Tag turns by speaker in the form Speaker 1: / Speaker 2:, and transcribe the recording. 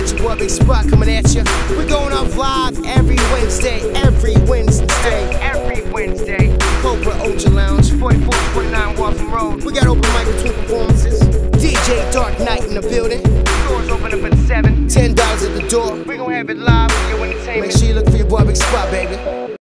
Speaker 1: at your boy Big Spot coming at you. We're going off live every Wednesday, every Wednesday,
Speaker 2: Every Wednesday,
Speaker 1: Copa Ultra Lounge.
Speaker 2: 4449 Walzem Road.
Speaker 1: We got open mic between performances. DJ Dark Knight in the building.
Speaker 2: Doors open up at 7.
Speaker 1: Ten dollars at the door.
Speaker 2: We're gonna have it live for your entertainment.
Speaker 1: Make sure you.